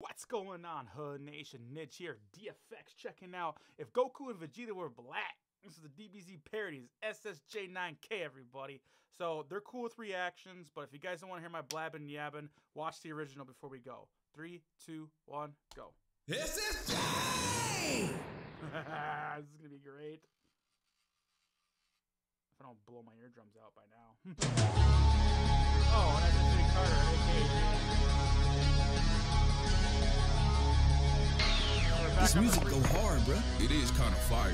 What's going on, Hood Nation? Nidge here, DFX checking out. If Goku and Vegeta were black, this is the DBZ parodies, SSJ9K, everybody. So they're cool with reactions, but if you guys don't want to hear my blabbing yabbing, watch the original before we go. Three, two, one, go. This SSJ! this is gonna be great. If I don't blow my eardrums out by now. oh, and I just did Carter, aka. This music go hard, bruh. It is kind of fire.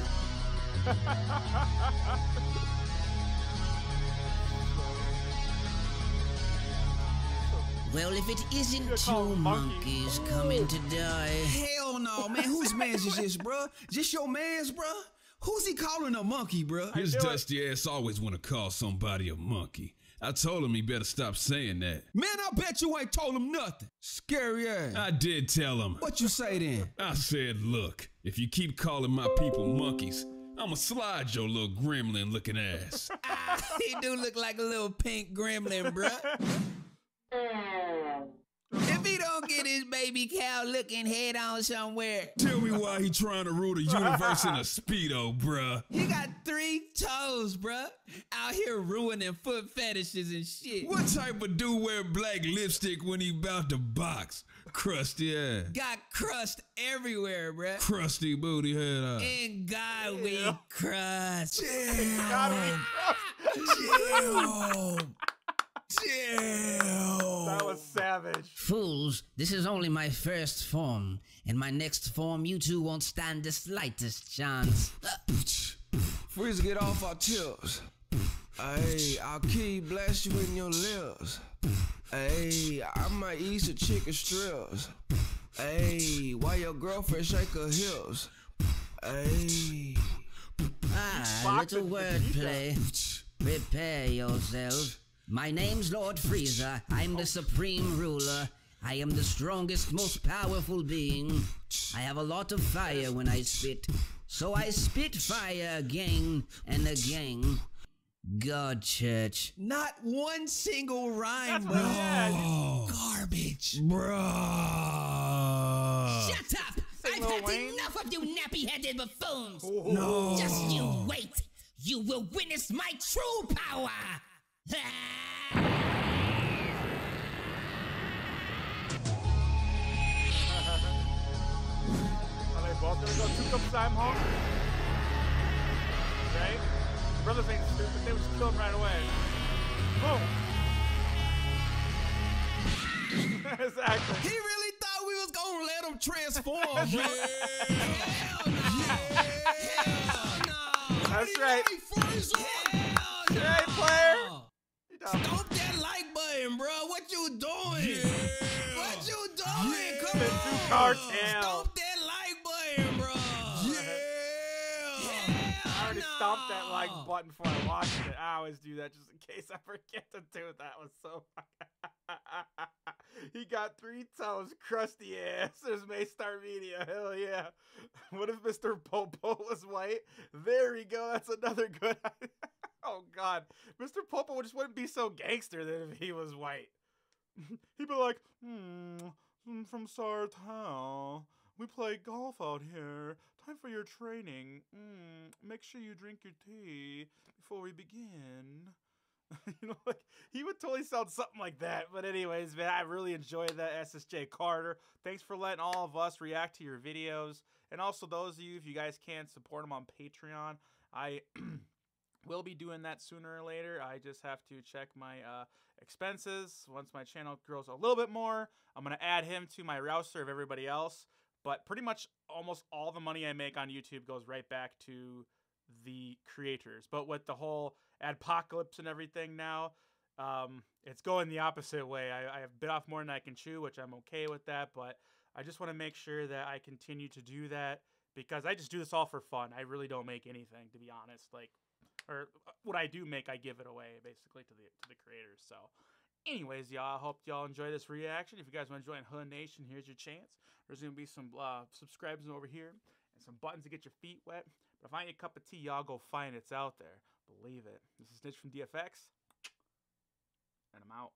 Well, if it isn't You're called two monkey. monkeys coming to die. Hell no, man. Whose man's is this, bruh? Just your man's, bruh? Who's he calling a monkey, bruh? I His knew it. dusty ass always want to call somebody a monkey. I told him he better stop saying that. Man, I bet you ain't told him nothing. Scary ass. I did tell him. What you say then? I said, look, if you keep calling my people monkeys, I'ma slide your little gremlin looking ass. he do look like a little pink gremlin, bruh. baby cow looking head on somewhere, Tell me why he trying to rule the universe in a Speedo, bruh. he got three toes, bruh. Out here ruining foot fetishes and shit. What type of dude wear black lipstick when he bout to box? Crusty ass. Got crust everywhere, bruh. Crusty booty head out. And God, we Yeah. crust. God, we Damn. Damn. That was savage. Fools, this is only my first form. In my next form, you two won't stand the slightest chance. Frieza, get off our tips. Hey, I'll keep blast you in your lips. Hey, I might eat some chicken strips. Hey, why your girlfriend shake her hips? Hey, Ah, little the wordplay. Prepare yourself. My name's Lord Frieza. I'm the supreme ruler. I am the strongest, most powerful being. I have a lot of fire when I spit. So I spit fire again and again. God, church. Not one single rhyme, That's bro. bad. Garbage. Bruh. Shut up! Say I've had Wayne? enough of you nappy-headed buffoons! No. Just you wait! You will witness my true power! They both gonna go two cups time home? Right? Brothers ain't stupid, they would kill him right away. Boom! exactly. He really thought we was gonna let him transform. Yeah. Hell no. Hell no. That's right. Hell no. Hey, player. Stomp that like button, bro. What you doing? Yeah. What you doing? Yeah. Come on. through cartel. Stomp that like button, bro. Yeah. yeah. I already Hell stomped that like button before I watched it. I always do that just in case I forget to do it. That was so. he got three toes, crusty ass. There's Maystar Media. Hell yeah. What if Mr. Popo was white? There we go. That's another good. oh God, Mr. Popo just wouldn't be so gangster then if he was white. He'd be like, hmm, from Sartell. We play golf out here. Time for your training. Mm, make sure you drink your tea before we begin. you know, like he would totally sound something like that. But anyways, man, I really enjoyed that SSJ Carter. Thanks for letting all of us react to your videos, and also those of you, if you guys can support him on Patreon, I will be doing that sooner or later. I just have to check my uh, expenses. Once my channel grows a little bit more, I'm gonna add him to my roster of everybody else. But pretty much almost all the money I make on YouTube goes right back to the creators. But with the whole adpocalypse and everything now, um, it's going the opposite way. I, I have bit off more than I can chew, which I'm okay with that. But I just want to make sure that I continue to do that because I just do this all for fun. I really don't make anything, to be honest. Like, or uh, what I do make, I give it away basically to the to the creators. So, anyways, y'all, I hope y'all enjoy this reaction. If you guys want to join Hood Nation, here's your chance. There's gonna be some uh, subscribers over here and some buttons to get your feet wet. But if I need a cup of tea, y'all go find it. It's out there. Believe it. This is Nidge from DFX, and I'm out.